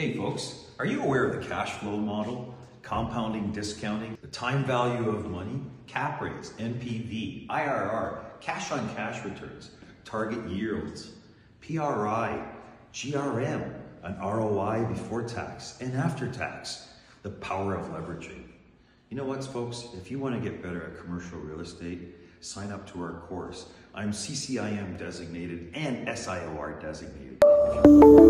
Hey folks, are you aware of the cash flow model? Compounding discounting, the time value of money, cap rates, NPV, IRR, cash on cash returns, target yields, PRI, GRM, an ROI before tax and after tax, the power of leveraging. You know what, folks? If you want to get better at commercial real estate, sign up to our course. I'm CCIM designated and SIOR designated.